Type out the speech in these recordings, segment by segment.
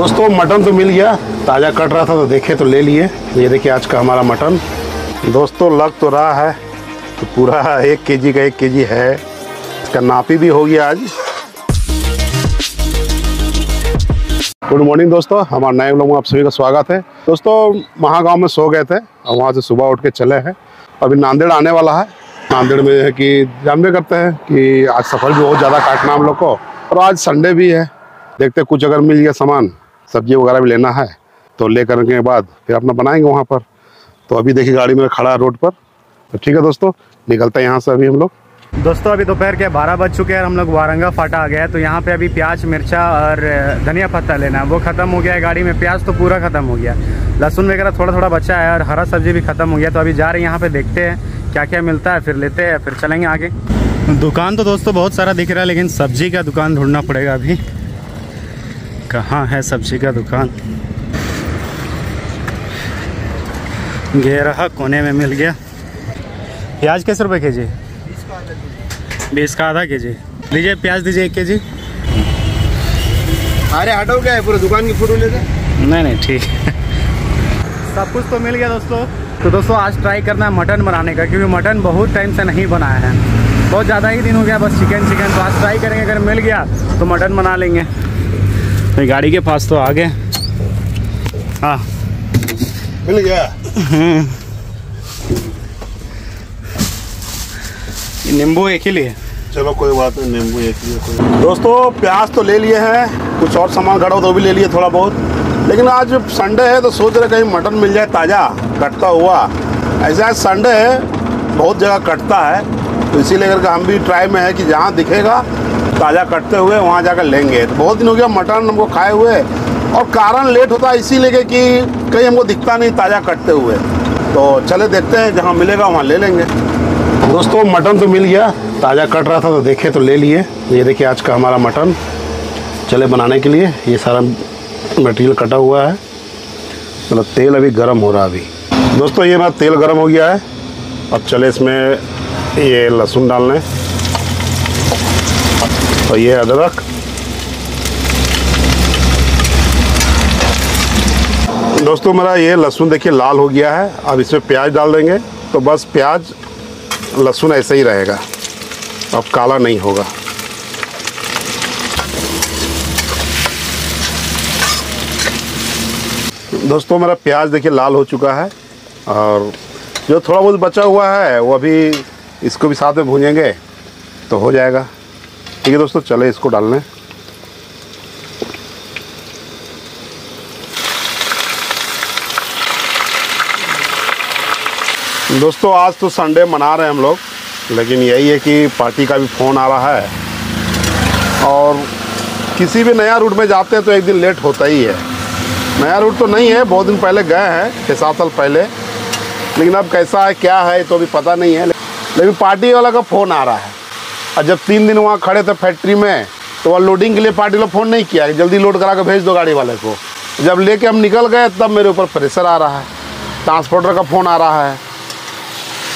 दोस्तों, मटन तो मिल गया। ताज़ा कट रहा था तो देखे तो ले लिए। ये देखिए, आज का हमारा मटन। दोस्तों, लग तो रहा है तो पूरा एक केजी का एक केजी है। इसका नापी भी हो गया आज। गुड मॉर्निंग दोस्तों। हमारे नए लोगों आप सभी का स्वागत है। दोस्तों, महागांव में सो गए थे। और वहाँ से सुबह उठ के चले हैं। अभी नांदेड़ आने वाला है। नांदेड़ में है कि जानबे करते हैं कि आज सफ़र भी बहुत ज़्यादा काटना हम लोग को। और आज संडे भी है। देखते कुछ अगर मिल गया सामान। सब्ज़ी वगैरह भी लेना है तो ले करने के बाद फिर अपना बनाएँगे वहाँ पर। तो अभी देखिए गाड़ी में खड़ा है रोड पर। तो ठीक है दोस्तों निकलते हैं यहाँ से अभी हम लोग। दोस्तों अभी दोपहर के 12 बज चुके हैं हम लोग वारंगा फाटा आ गया है। तो यहाँ पे अभी प्याज मिर्चा और धनिया पत्ता लेना है। वो खत्म हो गया है गाड़ी में। प्याज तो पूरा खत्म हो गया। लहसुन वगैरह थोड़ा थोड़ा बचा है और हरा सब्ज़ी भी खत्म हो गया। तो अभी जा रहे हैं यहाँ पे देखते हैं क्या क्या मिलता है फिर लेते हैं फिर चलेंगे आगे। दुकान तो दोस्तों बहुत सारा दिख रहा है लेकिन सब्ज़ी का दुकान ढूंढना पड़ेगा अभी। कहाँ है सब्ज़ी का दुकान? रहा कोने में मिल गया। प्याज कैसे रुपए के जी बीस का आधा के जी लीजिए प्याज दीजिए एक के जी अरे हटो क्या है? पूरे दुकान की फ़ोटो लेते नहीं नहीं ठीक सब कुछ तो मिल गया दोस्तों। तो दोस्तों आज ट्राई करना है मटन बनाने का क्योंकि मटन बहुत टाइम से नहीं बनाया है। बहुत ज़्यादा ही दिन हो गया बस चिकन चिकन तो आज ट्राई करेंगे अगर मिल गया तो मटन बना लेंगे। तो गाड़ी के पास तो आ गए हाँ। मिल गया। नींबू एक ही लिए। चलो कोई बात नहीं नींबू एक लिए कोई दोस्तों प्याज तो ले लिए हैं कुछ और सामान घड़ा तो भी ले लिए थोड़ा बहुत। लेकिन आज संडे है तो सोच रहे कहीं मटन मिल जाए ताज़ा कटता हुआ। ऐसा है संडे है बहुत जगह कटता है तो इसीलिए करके हम भी ट्राई में है कि जहाँ दिखेगा ताज़ा कटते हुए वहाँ जाकर लेंगे। तो बहुत दिन हो गया मटन हमको खाए हुए और कारण लेट होता है इसीलिए कि कहीं हमको दिखता नहीं ताज़ा कटते हुए। तो चले देखते हैं, जहाँ मिलेगा वहाँ ले लेंगे। दोस्तों, मटन तो मिल गया, ताज़ा कट रहा था तो देखे तो ले लिए। ये देखिए आज का हमारा मटन। चले बनाने के लिए, ये सारा मटेरियल कटा हुआ है। मतलब तो तेल अभी गर्म हो रहा अभी। दोस्तों, ये मेरा तेल गर्म हो गया है। अब चले इसमें ये लहसुन डालने। और ये अदरक दोस्तों, मेरा ये लहसुन देखिए लाल हो गया है। अब इसमें प्याज डाल देंगे। तो बस प्याज, लहसुन ऐसे ही रहेगा। अब काला नहीं होगा। दोस्तों, मेरा प्याज देखिए लाल हो चुका है। और जो थोड़ा बहुत बचा हुआ है, वो अभी इसको भी साथ में भूनेंगे तो हो जाएगा। ठीक है दोस्तों, चले, इसको डालने। दोस्तों, आज तो संडे मना रहे हैं हम लोग, लेकिन यही है कि पार्टी का भी फ़ोन आ रहा है। और किसी भी नया रूट में जाते हैं तो एक दिन लेट होता ही है। नया रूट तो नहीं है, बहुत दिन पहले गए हैं छः सात साल पहले। लेकिन अब कैसा है, क्या है तो अभी पता नहीं है। लेकिन पार्टी वाला का फ़ोन आ रहा है। और जब तीन दिन वहाँ खड़े थे फैक्ट्री में तो वह लोडिंग के लिए पार्टी वाला फ़ोन नहीं किया जल्दी लोड करा के भेज दो गाड़ी वाले को। जब लेके हम निकल गए, तब मेरे ऊपर प्रेशर आ रहा है। ट्रांसपोर्टर का फ़ोन आ रहा है।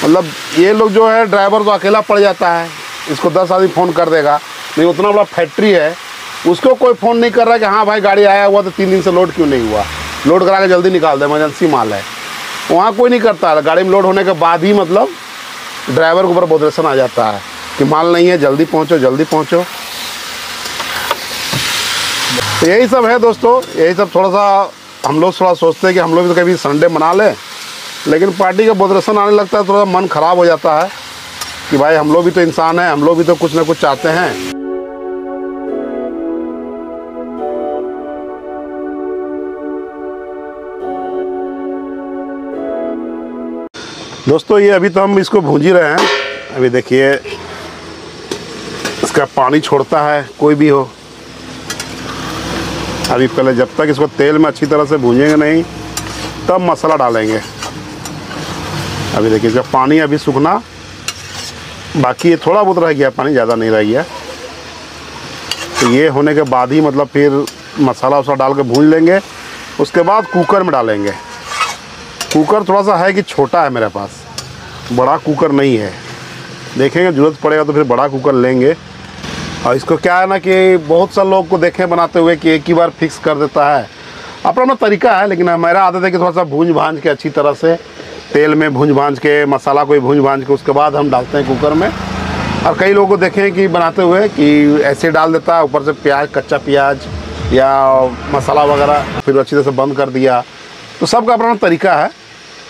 मतलब ये लोग जो है ड्राइवर तो अकेला पड़ जाता है। इसको दस आदमी फ़ोन कर देगा। नहीं, उतना बड़ा फैक्ट्री है। उसको कोई फ़ोन नहीं कर रहा कि हाँ भाई, गाड़ी आया हुआ तो तीन दिन से लोड क्यों नहीं हुआ? लोड करा के जल्दी निकाल दे इमरजेंसी माल है। वहाँ कोई नहीं करता। गाड़ी में लोड होने के बाद ही मतलब ड्राइवर के ऊपर बोधरेशन आ जाता है। कि माल नहीं है, जल्दी पहुंचो जल्दी पहुंचो। तो यही सब है दोस्तों, यही सब थोड़ा सा हम लोग थोड़ा सोचते हैं कि हम लोग भी तो कभी संडे मना लें, लेकिन पार्टी का बोधरेशन आने लगता है, थोड़ा मन ख़राब हो जाता है कि भाई हम लोग भी तो इंसान हैं, हम लोग भी तो कुछ ना कुछ चाहते हैं। दोस्तों, ये अभी तो हम इसको भूंज रहे हैं। अभी देखिए इसका पानी छोड़ता है, कोई भी हो। अभी पहले जब तक इसको तेल में अच्छी तरह से भूंजेंगे नहीं, तब मसाला डालेंगे। अभी देखिए, इसका पानी अभी सूखना, बाकी ये थोड़ा बहुत रह गया, पानी ज़्यादा नहीं रह गया। तो ये होने के बाद ही मतलब फिर मसाला वसा डाल के भून लेंगे, उसके बाद कुकर में डालेंगे। कुकर थोड़ा सा है कि छोटा है मेरे पास, बड़ा कुकर नहीं है। देखेंगे, ज़रूरत पड़ेगा तो फिर बड़ा कुकर लेंगे। और इसको क्या है ना कि बहुत सा लोग को देखे बनाते हुए कि एक ही बार फिक्स कर देता है। अपना अपना तरीका है, लेकिन मेरा आदत है कि थोड़ा सा भूंज भांज के अच्छी तरह से, तेल में भूंज भांज के, मसाला को भूंज भांज के, उसके बाद हम डालते हैं कुकर में। और कई लोगों को देखें कि बनाते हुए कि ऐसे डाल देता है ऊपर से प्याज, कच्चा प्याज या मसाला वगैरह, फिर अच्छी तरह से बंद कर दिया। तो सबका अपना तरीका है।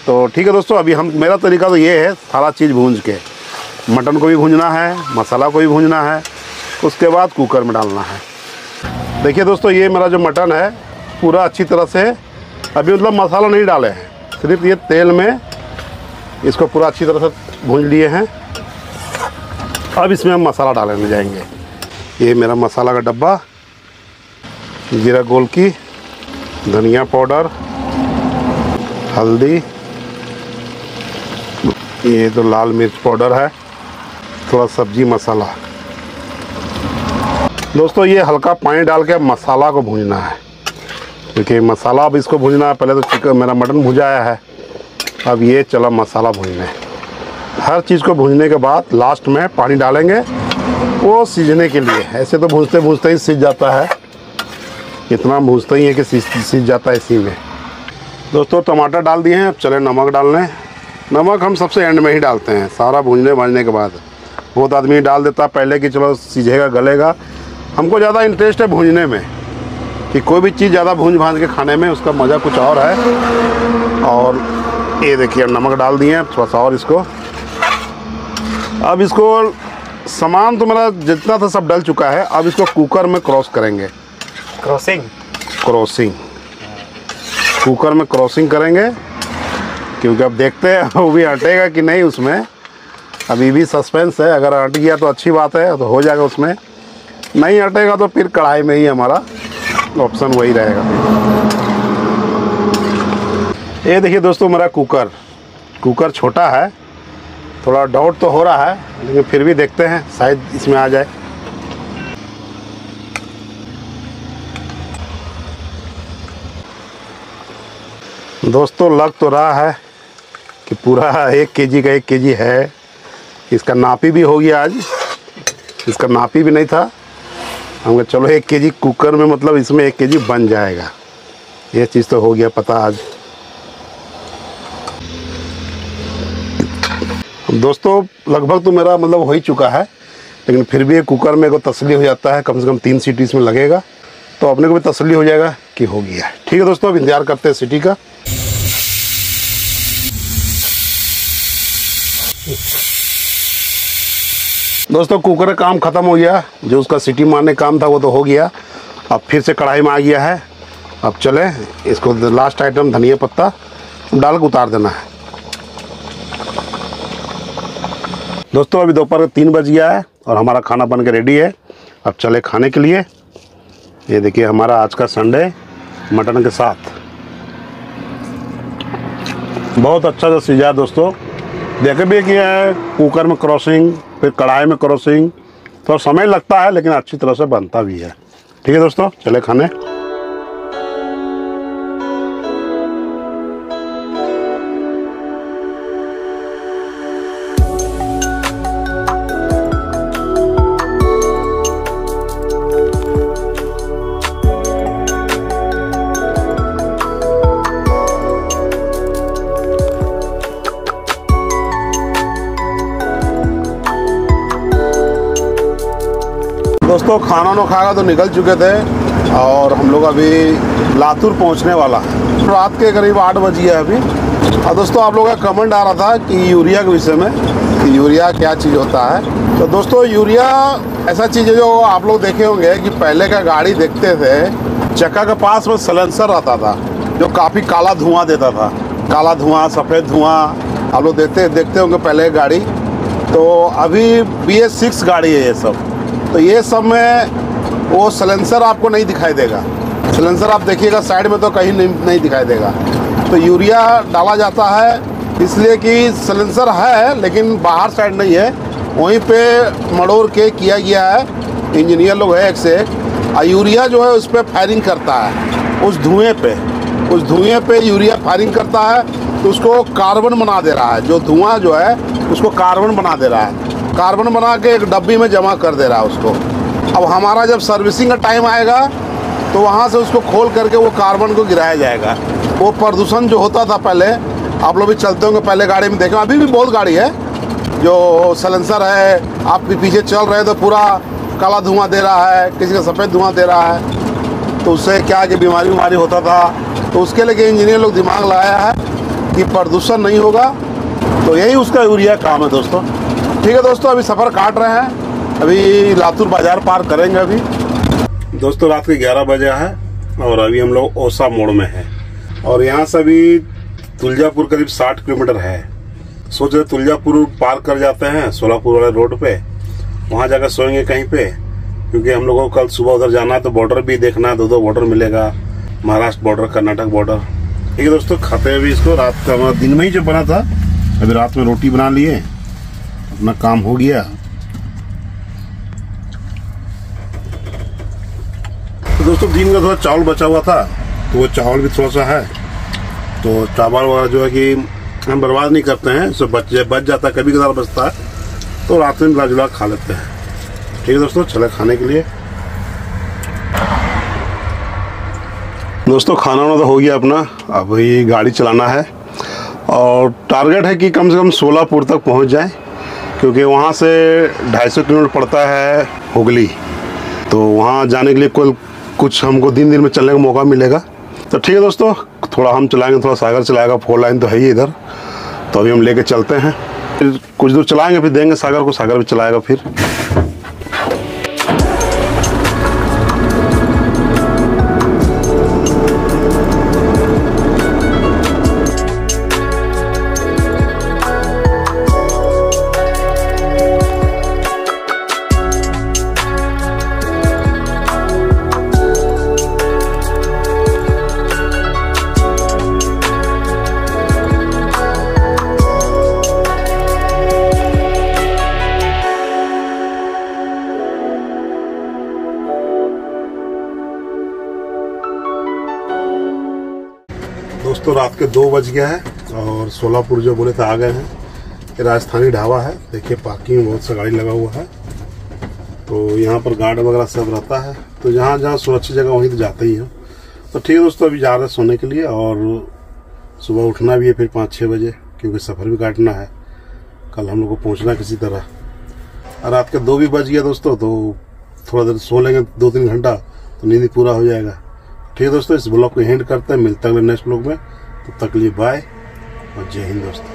तो ठीक है दोस्तों, अभी हम, मेरा तरीका तो ये है, सारा चीज़ भूंज के। मटन को भी भूंजना है, मसाला को भी भूंजना है। उसके बाद कुकर में डालना है। देखिए दोस्तों, ये मेरा जो मटन है, पूरा अच्छी तरह से अभी मतलब मसाला नहीं डाले हैं। सिर्फ़ ये तेल में इसको पूरा अच्छी तरह से भूंज लिए हैं। अब इसमें हम मसाला डालने जाएँगे। ये मेरा मसाला का डब्बा, जीरा गोल की, धनिया पाउडर, हल्दी, ये तो लाल मिर्च पाउडर है, थोड़ा सब्ज़ी मसाला। दोस्तों, ये हल्का पानी डाल के मसाला को भूनना है। क्योंकि मसाला अब इसको भूनना है। पहले तो चिकन मेरा मटन भुजाया है। अब ये चला मसाला भूनने। हर चीज़ को भूनने के बाद लास्ट में पानी डालेंगे वो सीजने के लिए। ऐसे तो भूनते भूजते ही सीज जाता है। इतना भूजते ही है कि सीज जाता है इसी में। दोस्तों, टमाटर डाल दिए हैं। अब चले नमक डालने। नमक हम सबसे एंड में ही डालते हैं। सारा भूनने भाजने के बाद। बहुत आदमी डाल देता। है पहले कि चलो सीझेगा गलेगा। हमको ज़्यादा इंटरेस्ट है भूनने में कि कोई भी चीज़ ज़्यादा भूंज भांज के खाने में उसका मज़ा कुछ और है। और ये देखिए नमक डाल दिए हैं थोड़ा सा और इसको। अब इसको सामान तो मेरा जितना था सब डल चुका है अब इसको कुकर में क्रॉस करेंगे। क्रॉसिंग क्रॉसिंग कुकर में क्रॉसिंग करेंगे क्योंकि अब देखते हैं वो भी हटेगा कि नहीं उसमें। अभी भी सस्पेंस है अगर हट गया तो अच्छी बात है तो हो जाएगा उसमें। नहीं हटेगा तो फिर कढ़ाई में ही हमारा ऑप्शन वही रहेगा। ये देखिए दोस्तों मेरा कुकर कुकर छोटा है, थोड़ा डाउट तो हो रहा है, लेकिन फिर भी देखते हैं, शायद इसमें आ जाए। दोस्तों लग तो रहा है कि पूरा एक केजी का एक केजी है। इसका नापी भी हो गया आज, इसका नापी भी नहीं था। हम कहा, चलो एक केजी कुकर में मतलब इसमें एक केजी बन जाएगा। ये चीज़ तो हो गया पता आज। दोस्तों, लगभग तो मेरा मतलब हो ही चुका है, लेकिन फिर भी एक कुकर में को तसली हो जाता है, कम से कम तीन सीटी इसमें लगेगा तो अपने को भी तसली हो जाएगा कि हो गया ठीक है दोस्तों, अब इंतज़ार करते हैं सिटी का। दोस्तों, कुकर का काम ख़त्म हो गया। जो उसका सीटी मारने काम था, वो तो हो गया। अब फिर से कढ़ाई में आ गया है। अब चले, इसको लास्ट आइटम धनिया पत्ता डाल के उतार देना है। दोस्तों, अभी दोपहर का तीन बज गया है और हमारा खाना बन के रेडी है। अब चले खाने के लिए। ये देखिए, हमारा आज का संडे मटन के साथ। बहुत अच्छा सा सीजा दोस्तों। देखे भी किया है कुकर में क्रॉसिंग फिर कढ़ाई में क्रॉसिंग थोड़ा समय लगता है, लेकिन अच्छी तरह से बनता भी है। ठीक है दोस्तों, चले खाने। दोस्तों खाना ना खाएगा तो निकल चुके थे और हम लोग अभी लातूर पहुँचने वाला है। रात के करीब आठ बज गया अभी। और दोस्तों, आप लोगों का कमेंट आ रहा था कि यूरिया के विषय में, कि यूरिया क्या चीज़ होता है। तो दोस्तों, यूरिया ऐसा चीज़ है जो आप लोग देखे होंगे कि पहले का गाड़ी देखते थे, चक्का के पास में सलेंसर रहता था, जो काफ़ी काला धुआँ देता था। काला धुआँ, सफ़ेद धुआँ, आप लोग देखते देखते होंगे पहले गाड़ी। तो अभी बी एस सिक्स गाड़ी है ये सब। तो ये सब में वो सलेंसर आपको नहीं दिखाई देगा। सलेंसर आप देखिएगा साइड में तो कहीं नहीं, नहीं दिखाई देगा। तो यूरिया डाला जाता है इसलिए कि सलेंसर है लेकिन बाहर साइड नहीं है। वहीं पे मड़ोर के किया गया है इंजीनियर लोग है एक से और यूरिया जो है उस पर फायरिंग करता है उस धुएँ पे। उस धुएँ पे यूरिया फायरिंग करता है तो उसको कार्बन बना दे रहा है। जो धुआँ जो है उसको कार्बन बना दे रहा है। कार्बन बना के एक डब्बी में जमा कर दे रहा है उसको। अब हमारा जब सर्विसिंग का टाइम आएगा तो वहाँ से उसको खोल करके वो कार्बन को गिराया जाएगा। वो प्रदूषण जो होता था पहले, आप लोग भी चलते होंगे पहले गाड़ी में देखें। अभी भी बहुत गाड़ी है, जो सलेंसर है, आप पीछे चल रहे तो पूरा काला धुआँ दे रहा है, किसी का सफ़ेद धुआँ दे रहा है। तो उससे क्या कि बीमारी बीमारी होता था। तो उसके लिए इंजीनियर लोग दिमाग लगाया है कि प्रदूषण नहीं होगा तो यही उसका यूरिया काम है दोस्तों। ठीक है दोस्तों, अभी सफ़र काट रहे हैं। अभी लातूर बाज़ार पार करेंगे अभी। दोस्तों, रात के 11 बजे है और अभी हम लोग ओसा मोड़ में हैं। और यहाँ से अभी तुलजापुर करीब 60 किलोमीटर है। सोच रहे तुलजापुर पार कर जाते हैं, सोलापुर वाले रोड पे। वहाँ जाकर सोएँगे कहीं पे, क्योंकि हम लोगों को कल सुबह उधर जाना है तो बॉर्डर भी देखना है दो दो बॉर्डर मिलेगा। महाराष्ट्र बॉर्डर कर्नाटक बॉर्डर ठीक है दोस्तों, खाते हैं अभी इसको। रात का दिन में ही जो बना था, अभी रात में रोटी बना लिए। अपना काम हो गया। तो दोस्तों, दिन का थोड़ा चावल बचा हुआ था तो वो चावल भी थोड़ा सा है। तो चावल वगैरह जो है कि हम बर्बाद नहीं करते हैं सो बच बच जाता है, कभी कदार बचता है। तो रात में मिला जुला खा लेते हैं। ठीक है दोस्तों, चले खाने के लिए। दोस्तों, खाना वाना तो हो गया अपना। अब ये गाड़ी चलाना है। और टारगेट है कि कम से कम सोलापुर तक पहुँच जाए। क्योंकि वहाँ से 250 किलोमीटर पड़ता है हुगली। तो वहाँ जाने के लिए कुल कुछ हमको दिन दिन में चलने का मौका मिलेगा। तो ठीक है दोस्तों, थोड़ा हम चलाएँगे, थोड़ा सागर चलाएगा, फोर लाइन तो है ही इधर। तो अभी हम लेके चलते हैं। फिर कुछ दूर चलाएँगे, फिर देंगे सागर को, सागर भी चलाएगा फिर। रात के दो बज गया है और सोलापुर जो बोले थे, आ गए हैं। ये राजस्थानी ढाबा है। देखिए, पार्किंग में बहुत सा गाड़ी लगा हुआ है। तो यहाँ पर गार्ड वगैरह सब रहता है। तो जहाँ जहाँ सुरक्षित जगह, वहीं तो जाते ही हैं। तो ठीक है दोस्तों, अभी जा रहे हैं सोने के लिए और सुबह उठना भी है फिर पाँच छः बजे, क्योंकि सफ़र भी काटना है। कल हम लोग को पहुँचना किसी तरह। और रात के दो भी बज गया दोस्तों तो थोड़ा देर सो लेंगे, दो तीन घंटा तो नींद पूरा हो जाएगा। ठीक है दोस्तों, इस ब्लॉग को एंड करते हैं। मिलता है नेक्स्ट ब्लॉग में। तो तक लिए और जय हिंद दोस्तों।